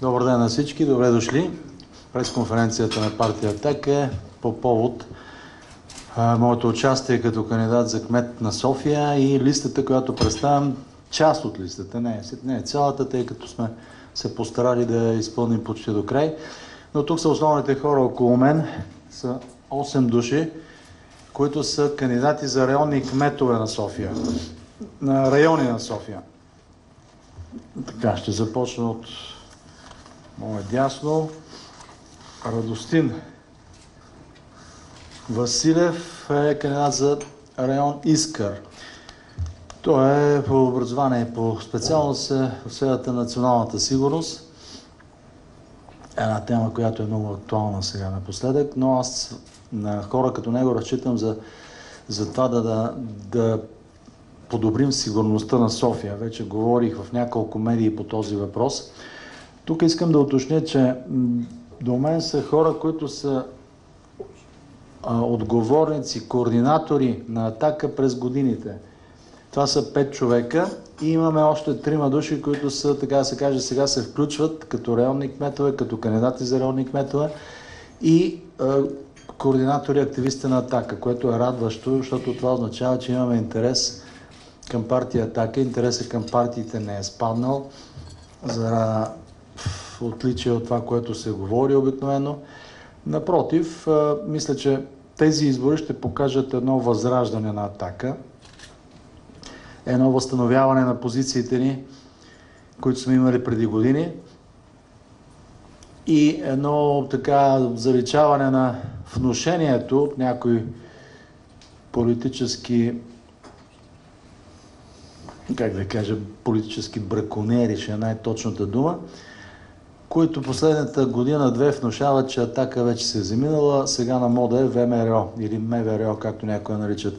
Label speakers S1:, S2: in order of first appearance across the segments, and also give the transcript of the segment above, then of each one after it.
S1: Добър ден на всички, добре дошли. През конференцията на партия АТАК е по повод а, моето участие като кандидат за кмет на София и листата, която представям, част от листата, не, не е цялата, тъй като сме се постарали да изпълним почти до край. Но тук са основните хора около мен, са 8 души, които са кандидати за районни кметове на София, на райони на София. Така, ще започна от мое дясно. Радостин Василев е кандидат за район Искър. Той е по образование, по специалност е в сферата на националната сигурност. Една тема, която е много актуална сега напоследък, но аз на хора като него разчитам за, за това да, да, да подобрим сигурността на София. Вече говорих в няколко медии по този въпрос. Тук искам да уточня, че до мен са хора, които са а, отговорници, координатори на атака през годините. Това са пет човека и имаме още трима души, които са, така да се каже, сега се включват като районни кметове, като кандидати за районни кметове и а, координатори, активисти на атака, което е радващо, защото това означава, че имаме интерес към партия Атака. Интересът към партиите не е спаднал, за отличие от това, което се говори обикновено. Напротив, мисля, че тези избори ще покажат едно възраждане на Атака, едно възстановяване на позициите ни, които сме имали преди години и едно така заличаване на внушението от някои политически как да кажа, политически браконери, ще е най-точната дума, които последната година-две внушават, че атака вече се е заминала, сега на мода е ВМРО или МВР, както някои наричат.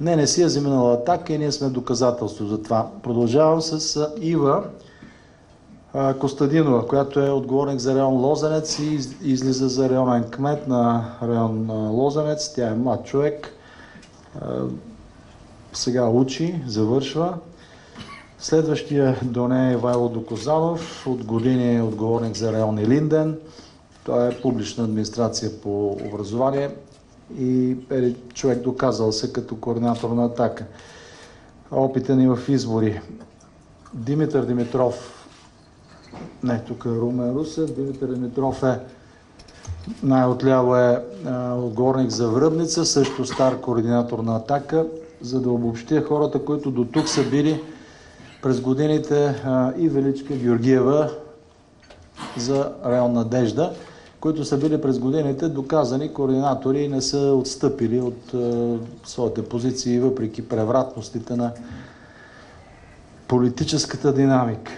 S1: Не, не си е заминала атака и ние сме доказателство за това. Продължавам с Ива Костадинова, която е отговорник за район Лозенец и излиза за районен кмет на район Лозенец. Тя е млад човек. Сега учи, завършва. Следващия до нея е Вайло Докозанов, от години е отговорник за район Линден. Той е публична администрация по образование и е човек доказал се като координатор на атака. Опита ни в избори. Димитър Димитров, не, тук е Румен Русев, Димитър Димитров е най-отляво е а, отговорник за Връбница, също стар координатор на атака, за да обобщя хората, които до тук са били през годините и Величка Георгиева за район Надежда, които са били през годините доказани координатори и не са отстъпили от своите позиции, въпреки превратностите на политическата динамика.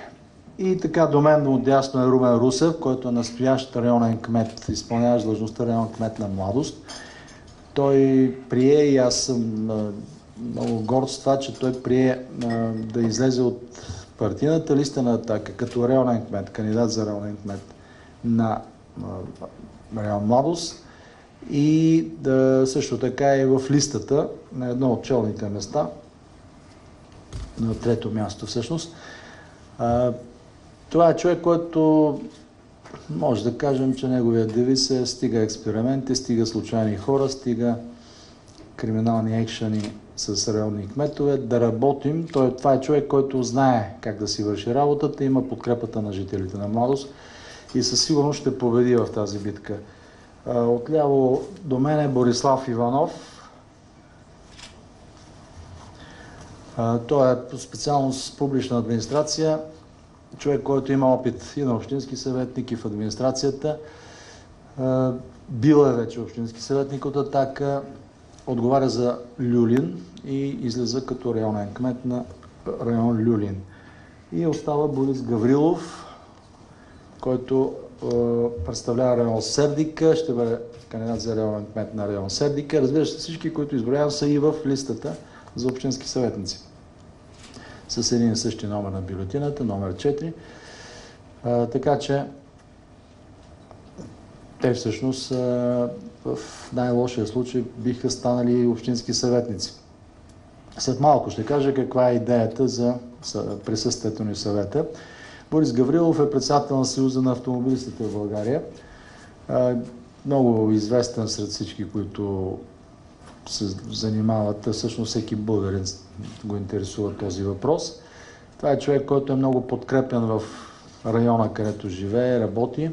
S1: И така до мен отдясно е Румен Русев, който е настоящ районен кмет, изпълняващ длъжността районен кмет на младост. Той прие и аз съм много горд с това, че той прие а, да излезе от партийната листа на Атака като районен кмет, кандидат за районен кмет на район Младост и да също така и в листата на едно от челните места, на трето място всъщност. А, това е човек, който може да кажем, че неговия девиз е стига експерименти, стига случайни хора, стига криминални екшени с районни кметове, да работим. Той, това е човек, който знае как да си върши работата, има подкрепата на жителите на младост и със сигурност ще победи в тази битка. Отляво до мен е Борислав Иванов. Той е специално с публична администрация, човек, който има опит и на общински съветник, и в администрацията. Бил е вече общински съветник от Атака, отговаря за Люлин и излиза като районен кмет на район Люлин. И остава Борис Гаврилов, който е, представлява район Сердика, ще бъде кандидат за районен кмет на район Сердика. Разбира се, всички, които изброявам, са и в листата за общински съветници. С един и същи номер на бюлетината, номер 4. А, така че те всъщност в най-лошия случай биха станали общински съветници. След малко ще кажа каква е идеята за присъствието ни в съвета. Борис Гаврилов е председател на Съюза на автомобилистите в България. Много известен сред всички, които се занимават, всъщност всеки българин го интересува този въпрос. Това е човек, който е много подкрепен в района, където живее, работи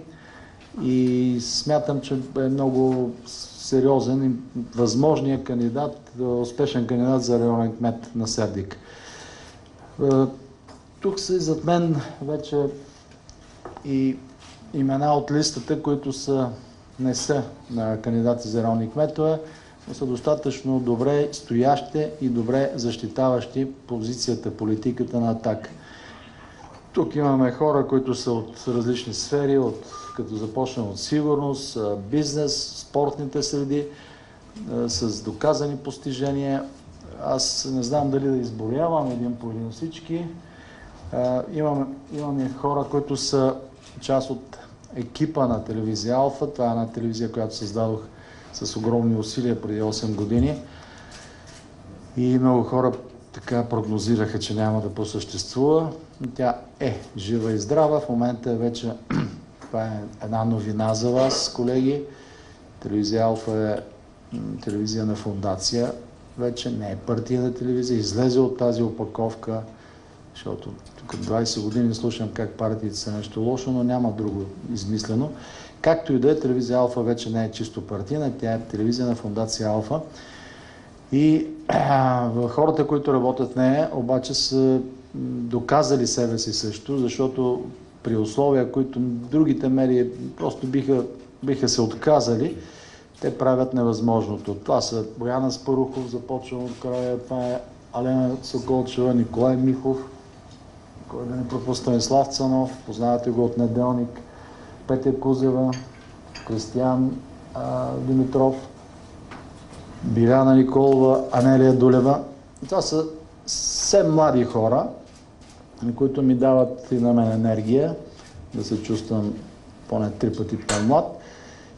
S1: и смятам, че е много сериозен и възможният кандидат, успешен кандидат за районен кмет на Сердик. Тук са и зад мен вече и имена от листата, които са, не са на кандидати за районни кметове, но са достатъчно добре стоящи и добре защитаващи позицията, политиката на атак. Тук имаме хора, които са от различни сфери, от, като започнем от сигурност, бизнес, спортните среди, с доказани постижения. Аз не знам дали да изборявам един по един всички. Имаме, имаме хора, които са част от екипа на телевизия Алфа. Това е една телевизия, която създадох с огромни усилия преди 8 години. И много хора така прогнозираха, че няма да посъществува. Тя е жива и здрава. В момента е вече това е една новина за вас, колеги. Телевизия Алфа е телевизия на фундация. Вече не е партийна телевизия. Излезе от тази опаковка, защото тук 20 години слушам как партиите са нещо лошо, но няма друго измислено. Както и да е, телевизия Алфа вече не е чисто партийна, тя е телевизия на фундация Алфа. И а, хората, които работят в нея, обаче са доказали себе си също, защото при условия, които другите медии просто биха, биха се отказали, те правят невъзможното. Това са Бояна Спарухов, започвам от края, това е Алена Соколчева, Николай Михов, кой да не пропуснем Слав Цанов, познавате го от неделник, Петя Кузева, Кристиян а, Димитров, Биляна Николова, Анелия Дулева. Това са все млади хора, които ми дават и на мен енергия, да се чувствам поне три пъти по-млад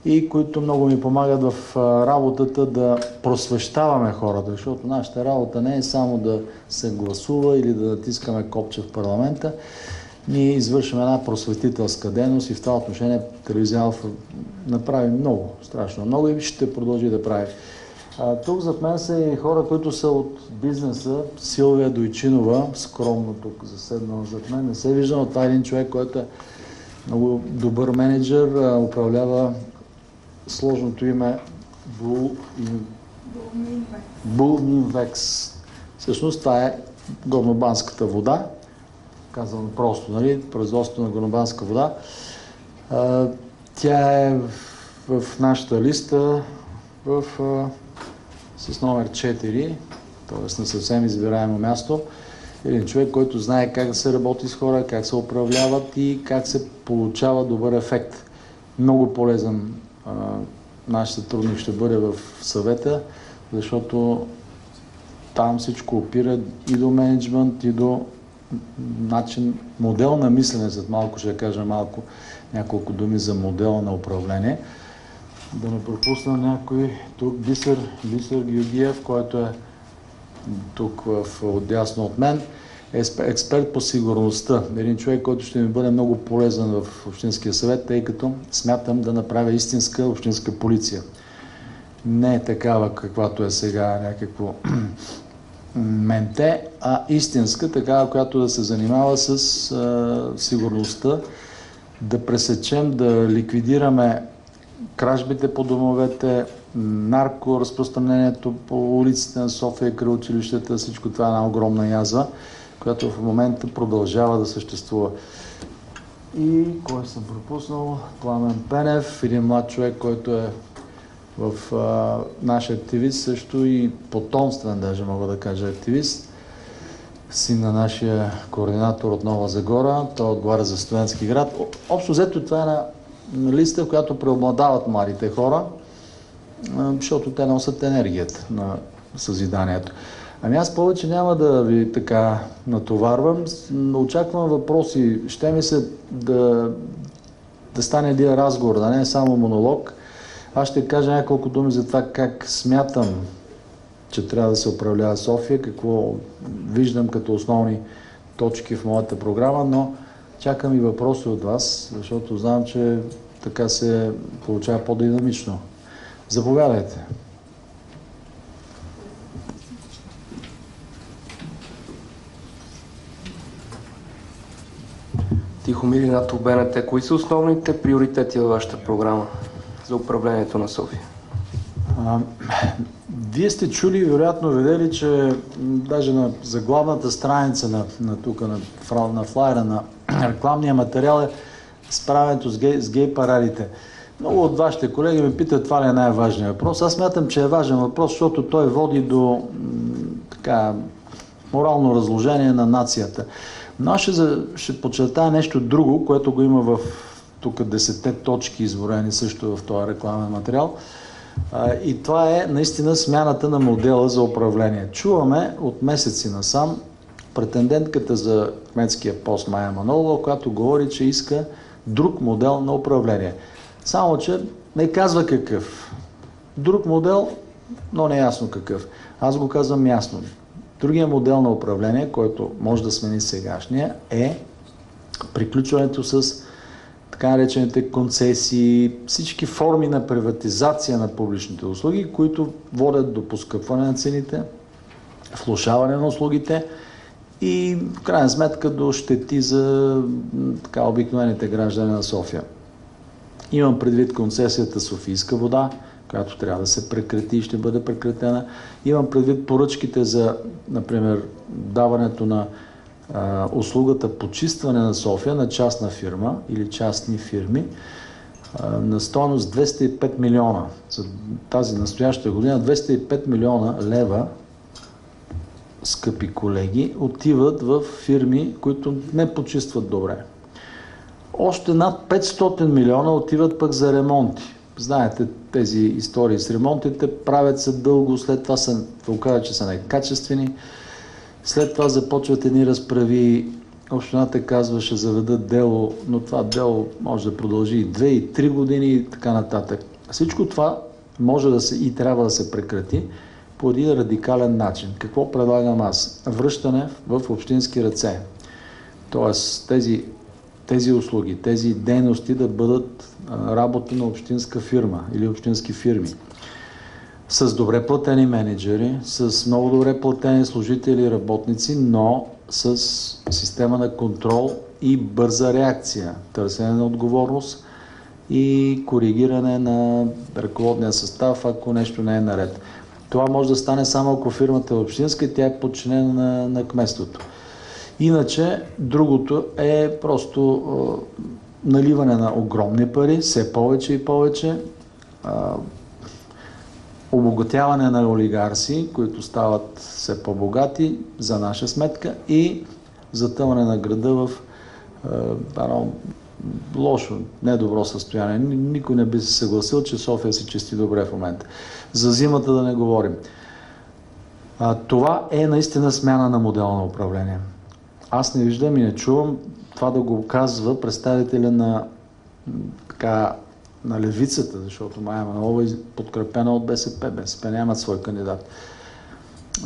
S1: и които много ми помагат в работата да просвещаваме хората, защото нашата работа не е само да се гласува или да натискаме копче в парламента. Ние извършваме една просветителска дейност и в това отношение телевизия Алфа направи много, страшно много и ще продължи да прави. А, тук зад мен са и хора, които са от бизнеса. Силвия Дойчинова, скромно тук заседнала зад мен. Не се вижда, но това е един човек, който е много добър менеджер, управлява сложното име Булминвекс. Всъщност това е горнобанската вода, казвам просто, нали, производство на горнобанска вода. тя е в, в нашата листа в, с номер 4, т.е. на съвсем избираемо място. Един човек, който знае как да се работи с хора, как се управляват и как се получава добър ефект. Много полезен наш сътрудник ще бъде в съвета, защото там всичко опира и до менеджмент, и до начин, модел на мислене, след малко ще кажа малко няколко думи за модел на управление. Да не пропусна някой тук, Бисер, Бисер Георгиев, който е тук в, отдясно от мен експерт по сигурността. Един човек, който ще ми бъде много полезен в Общинския съвет, тъй като смятам да направя истинска общинска полиция. Не е такава, каквато е сега някакво менте, а истинска, такава, която да се занимава с а, сигурността, да пресечем, да ликвидираме кражбите по домовете, наркоразпространението по улиците на София, край училищата, всичко това е една огромна язва която в момента продължава да съществува. И кой съм пропуснал? Пламен Пенев, един млад човек, който е в а, нашия активист, също и потомствен, даже мога да кажа активист, син на нашия координатор от Нова Загора, той отговаря за студентски град. Общо взето това е на листа, в която преобладават младите хора, защото те носят енергията на съзиданието. Ами аз повече няма да ви така натоварвам. Очаквам въпроси. Ще ми се да, да стане един разговор, да не е само монолог. Аз ще кажа няколко думи за това как смятам, че трябва да се управлява София, какво виждам като основни точки в моята програма, но Чакам и въпроси от вас, защото знам, че така се получава по-динамично. Заповядайте.
S2: Тихомир Игнатов, БНТ. Кои са основните приоритети във вашата програма за управлението на София?
S1: Вие сте чули вероятно видели, че даже на заглавната страница на, на тук, на, на флайера, на рекламния материал е справянето с гей, с гей парадите. Много от вашите колеги ме питат това ли е най-важният въпрос. Аз смятам, че е важен въпрос, защото той води до така, морално разложение на нацията. Но аз ще, ще подчертая нещо друго, което го има в тук десетте точки изборени също в този рекламен материал. И това е наистина смяната на модела за управление. Чуваме от месеци насам претендентката за кметския пост Майя Манолова, която говори, че иска друг модел на управление. Само, че не казва какъв. Друг модел, но не е ясно какъв. Аз го казвам ясно. Другия модел на управление, който може да смени сегашния, е приключването с така наречените концесии, всички форми на приватизация на публичните услуги, които водят до поскъпване на цените, влушаване на услугите и в крайна сметка до щети за така, обикновените граждани на София. Имам предвид концесията Софийска вода, която трябва да се прекрати и ще бъде прекратена. Имам предвид поръчките за, например, даването на а, услугата почистване на София на частна фирма или частни фирми на стоеност 205 милиона. За тази настояща година 205 милиона лева скъпи колеги, отиват в фирми, които не почистват добре. Още над 500 милиона отиват пък за ремонти. Знаете тези истории с ремонтите, правят се дълго, след това се оказва, че са некачествени. След това започват едни разправи. Общината казва, ще заведат дело, но това дело може да продължи и 2, и 3 години и така нататък. Всичко това може да се и трябва да се прекрати по един радикален начин. Какво предлагам аз? Връщане в общински ръце. Тоест тези, тези услуги, тези дейности да бъдат работа на общинска фирма или общински фирми. С добре платени менеджери, с много добре платени служители и работници, но с система на контрол и бърза реакция, търсене на отговорност и коригиране на ръководния състав, ако нещо не е наред. Това може да стане само ако фирмата е общинска и тя е подчинена на, на кместото. Иначе другото е просто е, наливане на огромни пари, все повече и повече, е, обогатяване на олигарси, които стават все по-богати за наша сметка и затъване на града в е, едно лошо, недобро състояние. Никой не би се съгласил, че София се чисти добре в момента. За зимата да не говорим. А, това е наистина смяна на модела на управление. Аз не виждам и не чувам това да го казва представителя на, така, на левицата, защото Майя Манова е подкрепена от БСП. БСП нямат свой кандидат.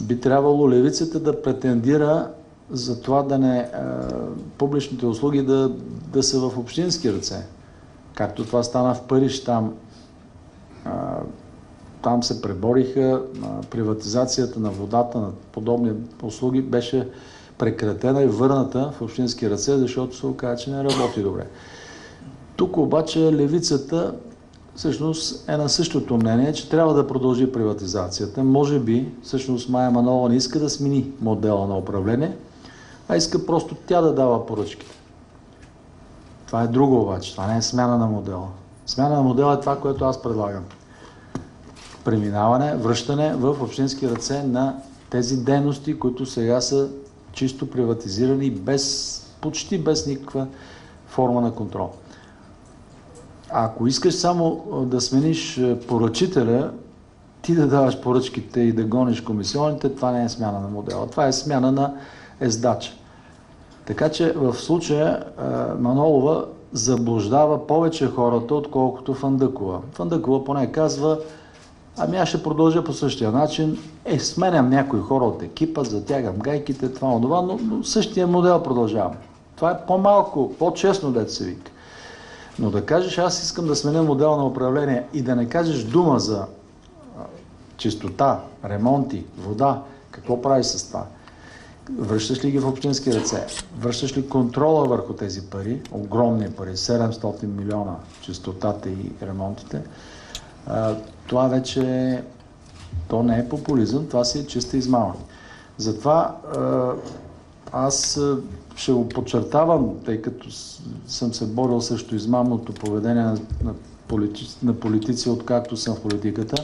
S1: Би трябвало левицата да претендира за това да не а, публичните услуги да, да са в общински ръце. Както това стана в Париж, там, а, там се пребориха, а, приватизацията на водата, на подобни услуги беше прекратена и върната в общински ръце, защото се оказа, че не работи добре. Тук обаче левицата всъщност е на същото мнение, че трябва да продължи приватизацията. Може би, всъщност Майя Манова не иска да смени модела на управление, а иска просто тя да дава поръчките. Това е друго обаче. Това не е смяна на модела. Смяна на модела е това, което аз предлагам. Преминаване, връщане в общински ръце на тези дейности, които сега са чисто приватизирани, без, почти без никаква форма на контрол. Ако искаш само да смениш поръчителя, ти да даваш поръчките и да гониш комисионите, това не е смяна на модела. Това е смяна на ездача. Така че в случая Манолова заблуждава повече хората, отколкото Фандъкова. Фандъкова поне казва, ами аз ще продължа по същия начин, е, сменям някои хора от екипа, затягам гайките, това, това, но, но същия модел продължавам. Това е по-малко, по-честно, дете се вика. Но да кажеш, аз искам да сменя модел на управление и да не кажеш дума за чистота, ремонти, вода, какво правиш с това? Връщаш ли ги в общински ръце? Връщаш ли контрола върху тези пари? Огромни пари, 700 милиона чистотата и ремонтите. Това вече то не е популизъм, това си е чиста измама. Затова аз ще го подчертавам, тъй като съм се борил срещу измамното поведение на, на, политици, на политици, откакто съм в политиката.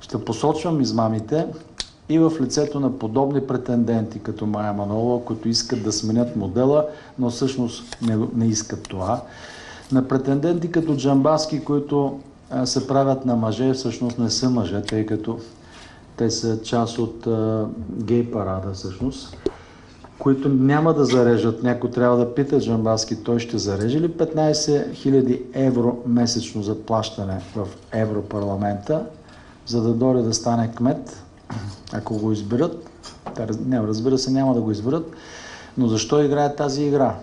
S1: Ще посочвам измамите и в лицето на подобни претенденти, като Майя Манолова, които искат да сменят модела, но всъщност не, не искат това. На претенденти като Джамбаски, които а, се правят на мъже, всъщност не са мъже, тъй като те са част от а, гей парада всъщност които няма да зарежат. Някой трябва да пита Джамбаски, той ще зареже ли 15 000 евро месечно за плащане в Европарламента, за да дойде да стане кмет, ако го изберат. Не, разбира се, няма да го изберат. Но защо играе тази игра?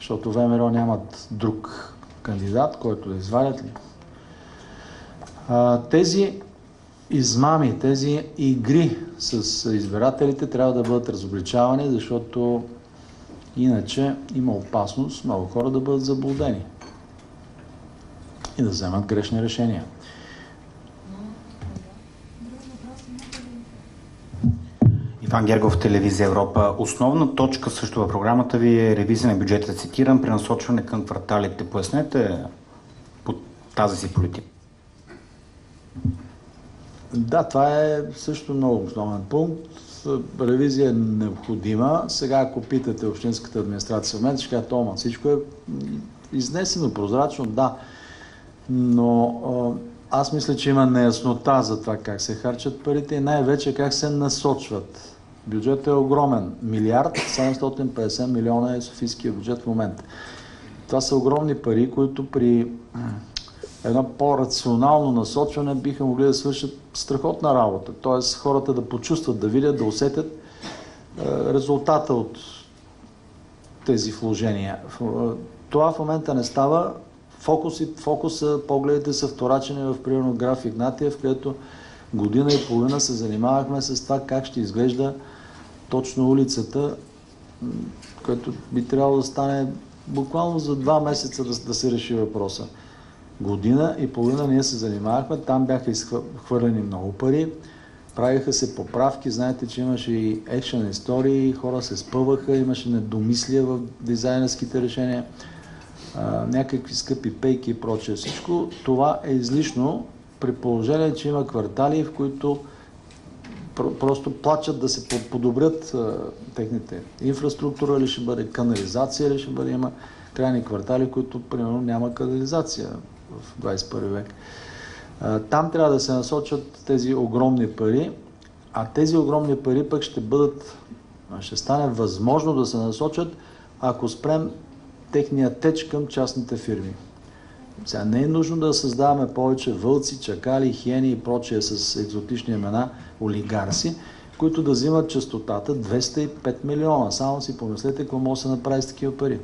S1: Защото ВМРО нямат друг кандидат, който да извадят тези измами, тези игри с избирателите трябва да бъдат разобличавани, защото иначе има опасност много хора да бъдат заблудени и да вземат грешни решения.
S3: Иван Гергов, Телевизия Европа. Основна точка също в програмата ви е ревизия на бюджета. Цитирам, пренасочване към кварталите. Пояснете по тази си политика.
S1: Да, това е също много основен пункт. Ревизия е необходима. Сега, ако питате общинската администрация в момента, ще кажа, Тома, всичко е изнесено, прозрачно, да. Но аз мисля, че има неяснота за това как се харчат парите и най-вече как се насочват. Бюджетът е огромен. Милиард 750 милиона е Софийския бюджет в момента. Това са огромни пари, които при едно по-рационално насочване биха могли да свършат страхотна работа. Тоест хората да почувстват, да видят, да усетят е, резултата от тези вложения. Е, това в момента не става. Фокус, фокуса, погледите са вторачени в примерно граф Игнатиев, където година и половина се занимавахме с това как ще изглежда точно улицата, което би трябвало да стане буквално за два месеца да, да се реши въпроса година и половина ние се занимавахме. Там бяха изхвърлени много пари. Правиха се поправки. Знаете, че имаше и екшен истории, хора се спъваха, имаше недомислия в дизайнерските решения, а, някакви скъпи пейки и прочее. Всичко това е излишно при положение, че има квартали, в които просто плачат да се подобрят а, техните инфраструктура ли ще бъде, канализация ли ще бъде, има крайни квартали, които примерно няма канализация в 21 век. Там трябва да се насочат тези огромни пари, а тези огромни пари пък ще бъдат, ще стане възможно да се насочат, ако спрем техния теч към частните фирми. Сега не е нужно да създаваме повече вълци, чакали, хиени и прочие с екзотични имена, олигарси, които да взимат частотата 205 милиона. Само си помислете какво може да се направи с такива пари.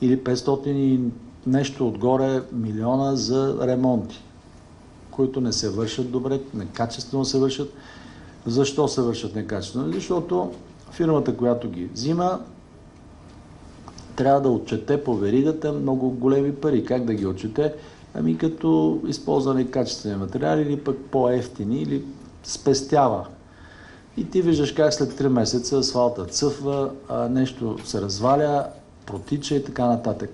S1: Или 500 и нещо отгоре милиона за ремонти, които не се вършат добре, некачествено се вършат. Защо се вършат некачествено? Защото фирмата, която ги взима, трябва да отчете по веригата много големи пари. Как да ги отчете? Ами като използване качествени материали или пък по-ефтини или спестява. И ти виждаш как след 3 месеца асфалта цъфва, нещо се разваля, протича и така нататък.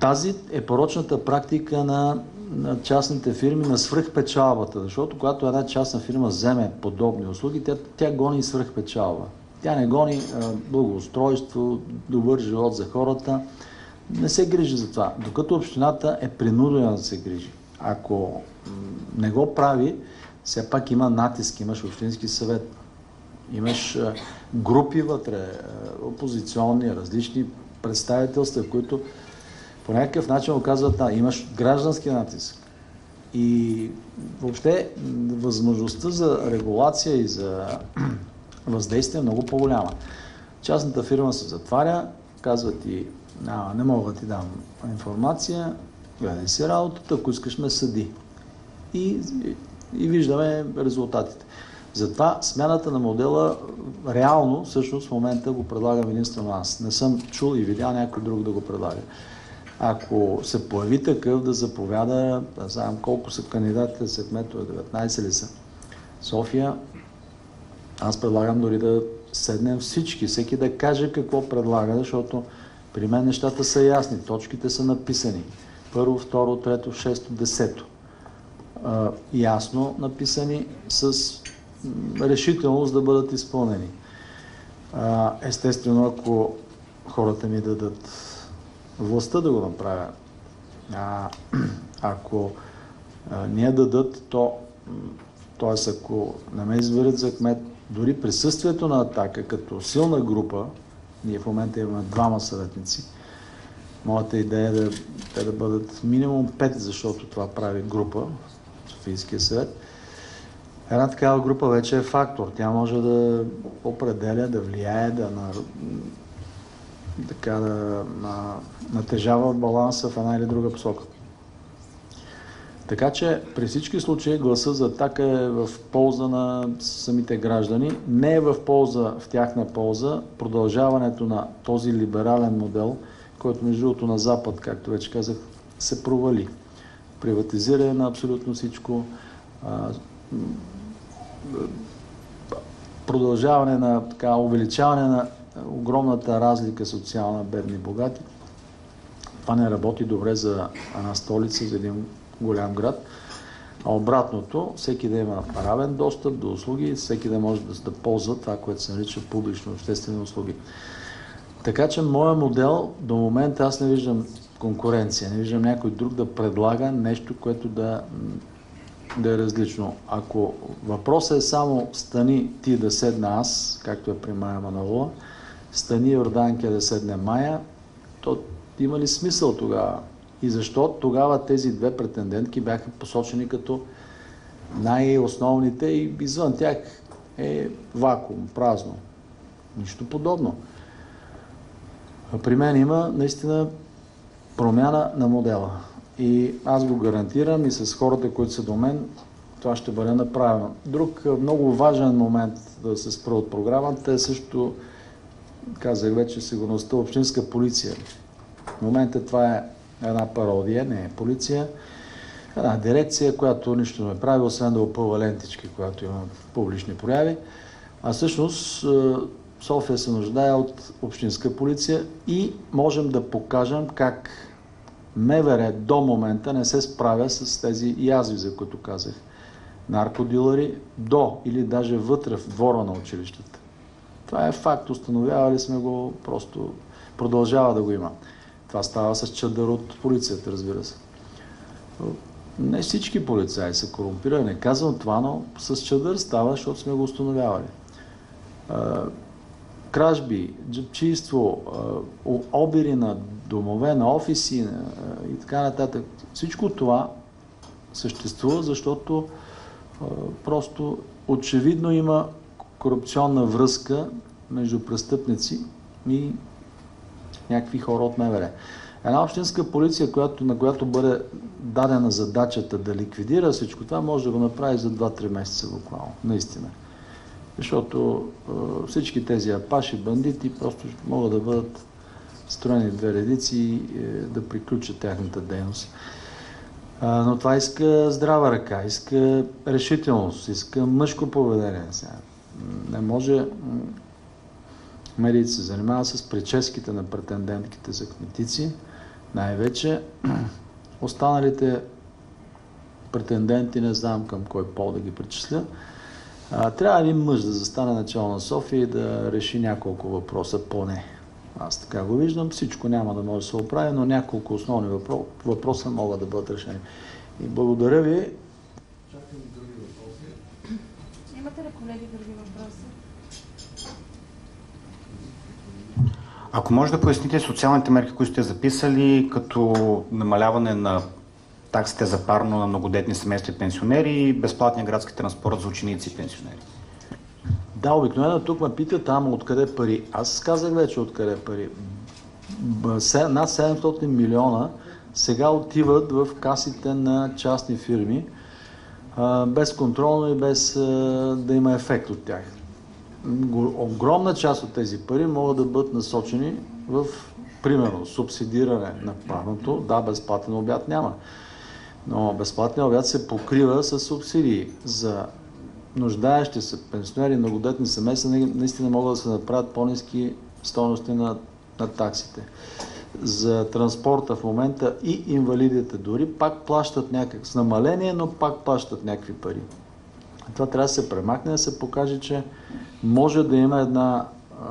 S1: Тази е порочната практика на, на частните фирми на свръхпечалбата, защото когато една частна фирма вземе подобни услуги, тя, тя гони свръхпечалба. Тя не гони а, благоустройство, добър живот за хората, не се грижи за това, докато общината е принудена да се грижи. Ако не го прави, все пак има натиск, имаш общински съвет, имаш групи вътре, опозиционни, различни представителства, които по някакъв начин оказват, да, имаш граждански натиск. И въобще възможността за регулация и за въздействие е много по-голяма. Частната фирма се затваря, казват ти, а, не мога да ти дам информация, гледай си работата, ако искаш ме съди. И, и, и виждаме резултатите. Затова смяната на модела реално, всъщност в момента го предлага министър аз. Не съм чул и видял някой друг да го предлага. Ако се появи такъв да заповяда, да знам колко са кандидатите за кметове, 19 ли са, София, аз предлагам дори да седнем всички, всеки да каже какво предлага, защото при мен нещата са ясни, точките са написани. Първо, второ, трето, шесто, десето. ясно написани с решителност да бъдат изпълнени. естествено, ако хората ми дадат властта да го направя, а, ако а, не дадат, то, т.е. ако не ме изберат за кмет, дори присъствието на атака като силна група, ние в момента имаме двама съветници, моята идея е да, те да бъдат минимум пет, защото това прави група, Софийския съвет, Една такава група вече е фактор. Тя може да определя, да влияе, да, на, така, да на, натежава баланса в една или друга посока. Така че при всички случаи гласа за атака е в полза на самите граждани, не е в полза, в тяхна полза, продължаването на този либерален модел, който между другото на Запад, както вече казах, се провали. Приватизиране на абсолютно всичко, продължаване на така, увеличаване на огромната разлика социална бедни и богати. Това не работи добре за една столица, за един голям град. А обратното, всеки да има равен достъп до услуги, всеки да може да, да ползва това, което се нарича публично обществени услуги. Така че моят модел до момента аз не виждам конкуренция, не виждам някой друг да предлага нещо, което да да е различно. Ако въпросът е само стани ти да седна аз, както е при Майя Манолова, стани Йорданке да седне Майя, то има ли смисъл тогава? И защо тогава тези две претендентки бяха посочени като най-основните и извън тях е вакуум, празно. Нищо подобно. При мен има наистина промяна на модела. И аз го гарантирам и с хората, които са до мен, това ще бъде направено. Друг много важен момент да се спра от програмата е също, казах вече, сигурността общинска полиция. В момента това е една пародия, не е полиция. Една дирекция, която нищо не прави, освен да опълва лентички, когато има публични прояви. А всъщност София се нуждае от общинска полиция и можем да покажем как МВР до момента не се справя с тези язви, за които казах. Наркодилъри до или даже вътре в двора на училищата. Това е факт, установявали сме го, просто продължава да го има. Това става с чадър от полицията, разбира се. Не всички полицаи са корумпирани, не казвам това, но с чадър става, защото сме го установявали кражби, джепчийство, обири на домове, на офиси и така нататък. Всичко това съществува, защото просто очевидно има корупционна връзка между престъпници и някакви хора от МВР. Една общинска полиция, която, на която бъде дадена задачата да ликвидира всичко това, може да го направи за 2-3 месеца буквално. Наистина. Защото всички тези апаши, бандити просто могат да бъдат строени две редици и е, да приключат тяхната дейност. Но това иска здрава ръка, иска решителност, иска мъжко поведение. Не може медиите се занимава с прическите на претендентките за кметици, най-вече останалите претенденти, не знам към кой пол да ги причисля, трябва един мъж да застане начало на София и да реши няколко въпроса поне. Аз така го виждам. Всичко няма да може да се оправи, но няколко основни въпроса могат да бъдат решени. И благодаря ви.
S4: Чакам други въпроси. Имате ли колеги други въпроси?
S3: Ако може да поясните социалните мерки, които сте записали, като намаляване на таксите за парно на многодетни семейства и пенсионери и безплатния градски транспорт за ученици и пенсионери.
S1: Да, обикновено тук ме питат, ама откъде пари? Аз казах вече откъде пари. над 700 милиона сега отиват в касите на частни фирми, безконтролно и без да има ефект от тях. Огромна част от тези пари могат да бъдат насочени в, примерно, субсидиране на парното. Да, безплатен обяд няма. Но безплатният обяд се покрива с субсидии за нуждаещи се пенсионери, многодетни семейства, наистина могат да се направят по-низки стойности на, на таксите. За транспорта в момента и инвалидите дори пак плащат някак с намаление, но пак плащат някакви пари. Това трябва да се премахне, да се покаже, че може да има една а,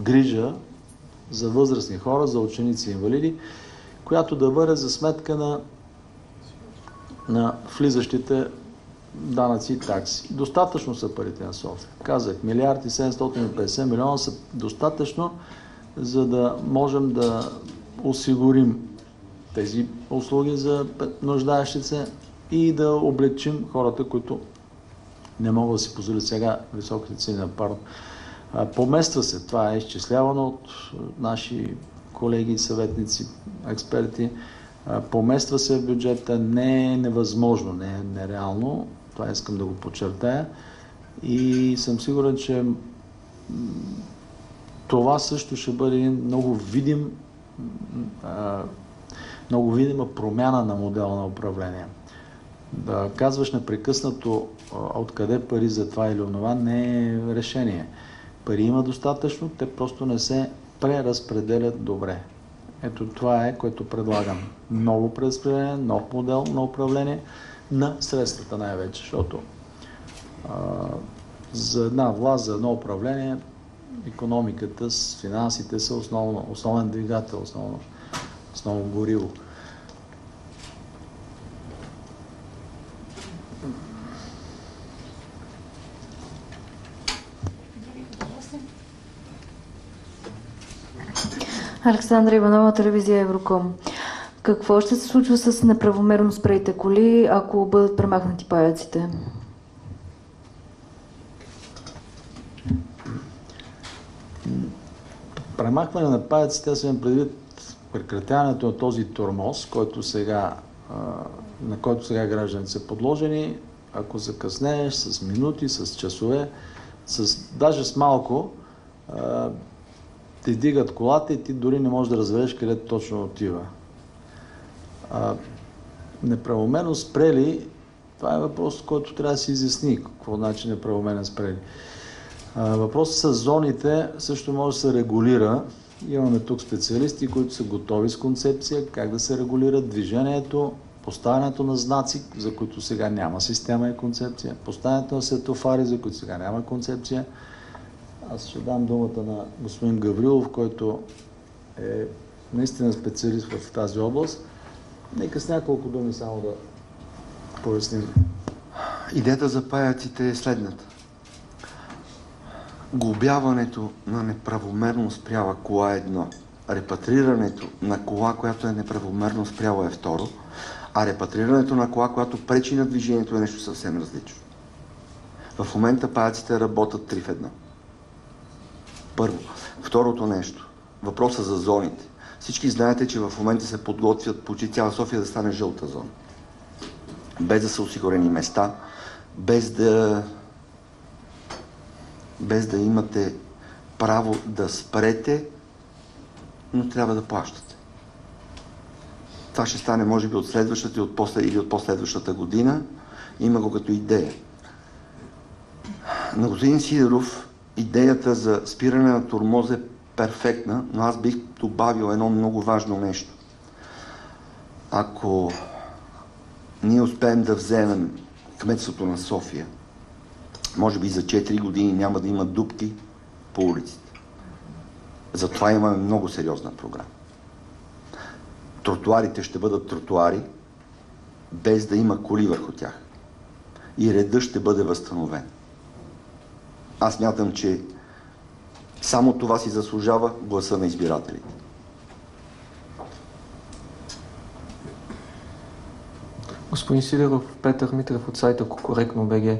S1: грижа за възрастни хора, за ученици и инвалиди, която да бъде за сметка на, на влизащите данъци и такси. Достатъчно са парите на София. Казах, милиард и 750 милиона са достатъчно, за да можем да осигурим тези услуги за нуждаещите се и да облегчим хората, които не могат да си позволят сега високите цени на парно. Помества се, това е изчислявано от наши колеги, съветници, експерти. Помества се в бюджета, не е невъзможно, не е нереално. Това искам да го подчертая. И съм сигурен, че това също ще бъде много видим, много видима промяна на модела на управление. Да казваш непрекъснато откъде пари за това или онова не е решение. Пари има достатъчно, те просто не се преразпределят добре. Ето това е, което предлагам. Ново преразпределение, нов модел на управление на средствата най-вече, защото а, за една власт, за едно управление, економиката с финансите са основно, основен двигател, основно, основно гориво.
S5: Александра Иванова, телевизия Евроком. Какво ще се случва с неправомерно спреите коли, ако бъдат премахнати паяците?
S1: Премахване на паяците, аз имам предвид прекратяването на този тормоз, който сега, на който сега гражданите са подложени, ако закъснееш с минути, с часове, с, даже с малко, ти дигат колата и ти дори не можеш да разбереш къде точно отива а, неправомерно спрели, това е въпрос, който трябва да се изясни. Какво значи неправомерно спрели? А, въпросът с зоните също може да се регулира. Имаме тук специалисти, които са готови с концепция как да се регулира движението, поставянето на знаци, за които сега няма система и концепция, поставянето на светофари, за които сега няма концепция. Аз ще дам думата на господин Гаврилов, който е наистина специалист в тази област. Нека с няколко думи само да поясним.
S6: Идеята за паяците е следната. Глобяването на неправомерно спряла кола е едно. Репатрирането на кола, която е неправомерно спряла е второ. А репатрирането на кола, която пречи на движението е нещо съвсем различно. В момента паяците работят три в едно. Първо. Второто нещо. Въпроса за зоните. Всички знаете, че в момента се подготвят почти цяла София да стане жълта зона. Без да са осигурени места, без да, без да имате право да спрете, но трябва да плащате. Това ще стане, може би, от следващата от после, или от последващата година. Има го като идея. На господин Сидоров идеята за спиране на турмоз е перфектна, но аз бих добавил едно много важно нещо. Ако ние успеем да вземем кметството на София, може би за 4 години няма да има дупки по улиците. Затова имаме много сериозна програма. Тротуарите ще бъдат тротуари, без да има коли върху тях. И редът ще бъде възстановен. Аз мятам, че само това си заслужава гласа на избирателите.
S2: Господин Сидеров, Петър Митрев от сайта Коректно БГ.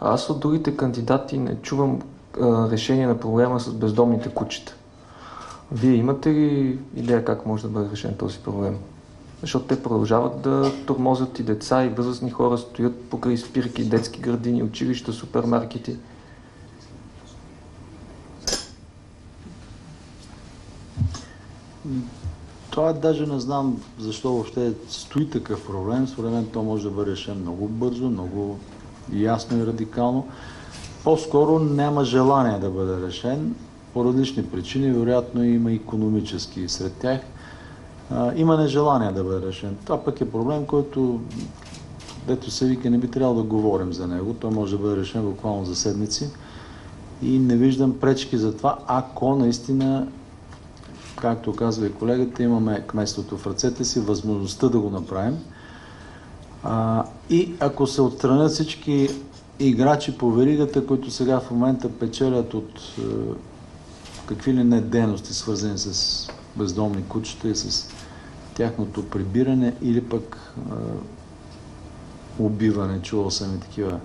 S2: Аз от другите кандидати не чувам а, решение на проблема с бездомните кучета. Вие имате ли идея как може да бъде решен този проблем? Защото те продължават да тормозят и деца, и възрастни хора, стоят покрай спирки, детски градини, училища, супермаркети.
S1: Това даже не знам защо въобще стои такъв проблем. Според мен то може да бъде решен много бързо, много ясно и радикално. По-скоро няма желание да бъде решен по различни причини, вероятно има економически сред тях. Има нежелание да бъде решен. Това пък е проблем, който, дето се вика, не би трябвало да говорим за него. Той може да бъде решен буквално за седмици. И не виждам пречки за това, ако наистина както казва и колегата, имаме кметството в ръцете си, възможността да го направим. А, и ако се отстранят всички играчи по веригата, които сега в момента печелят от е, какви ли не дейности, свързани с бездомни кучета и с тяхното прибиране или пък е, убиване, чувал съм и такива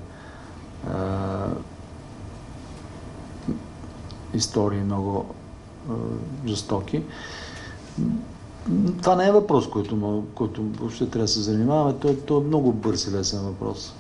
S1: е, истории много жестоки. Това не е въпрос, който, който въобще трябва да се занимаваме. Той, той е много бърз и лесен въпрос.